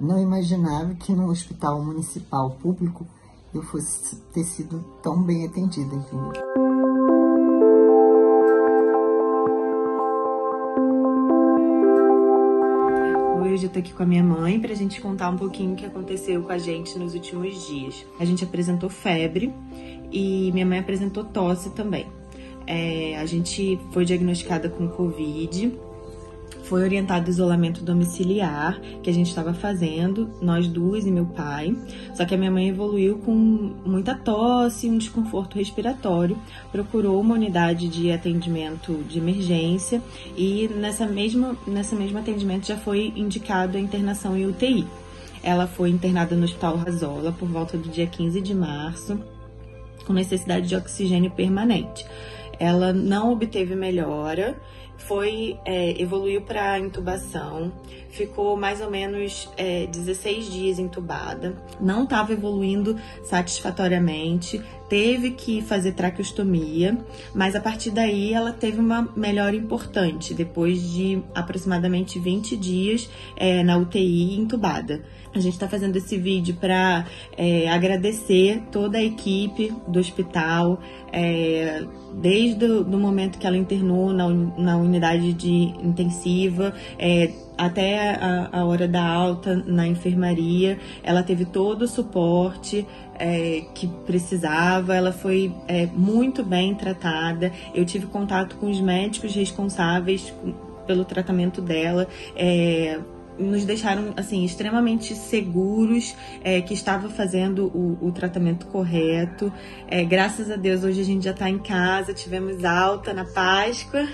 Não imaginava que no hospital municipal público eu fosse ter sido tão bem atendida, entendeu? Hoje eu tô aqui com a minha mãe pra gente contar um pouquinho o que aconteceu com a gente nos últimos dias. A gente apresentou febre e minha mãe apresentou tosse também. É, a gente foi diagnosticada com Covid foi orientado o isolamento domiciliar que a gente estava fazendo, nós duas e meu pai. Só que a minha mãe evoluiu com muita tosse, um desconforto respiratório, procurou uma unidade de atendimento de emergência e nessa mesma, nessa mesma atendimento já foi indicado a internação em UTI. Ela foi internada no Hospital Razola por volta do dia 15 de março, com necessidade de oxigênio permanente. Ela não obteve melhora foi é, evoluiu para intubação, ficou mais ou menos é, 16 dias entubada, não estava evoluindo satisfatoriamente, teve que fazer traqueostomia, mas a partir daí ela teve uma melhora importante, depois de aproximadamente 20 dias é, na UTI entubada. A gente está fazendo esse vídeo para é, agradecer toda a equipe do hospital, é, desde o momento que ela internou na, na unidade de intensiva, é, até a, a, hora da alta na enfermaria, ela teve todo o suporte é, que precisava, ela foi é, muito bem tratada. Eu tive contato com os médicos responsáveis pelo tratamento dela. É, nos deixaram assim extremamente seguros é, que estava fazendo o, o tratamento correto. É, graças a Deus hoje a gente já está em casa, tivemos alta na Páscoa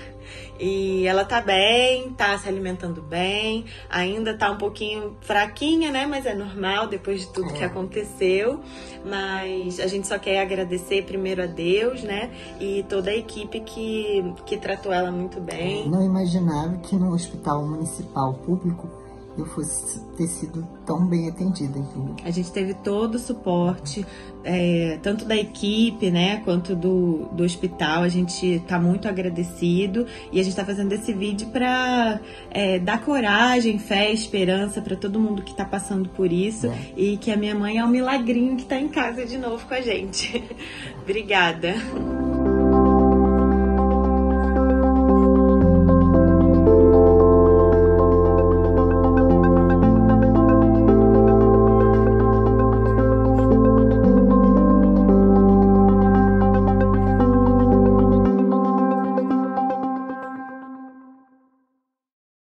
e ela tá bem, tá se alimentando bem, ainda tá um pouquinho fraquinha, né? Mas é normal depois de tudo que aconteceu. Mas a gente só quer agradecer primeiro a Deus, né? E toda a equipe que, que tratou ela muito bem. Não imaginava que no hospital municipal público eu fosse ter sido tão bem atendida, entendeu? A gente teve todo o suporte, é, tanto da equipe, né, quanto do, do hospital. A gente está muito agradecido e a gente está fazendo esse vídeo para é, dar coragem, fé, esperança para todo mundo que está passando por isso e que a minha mãe é um milagrinho que está em casa de novo com a gente. Obrigada.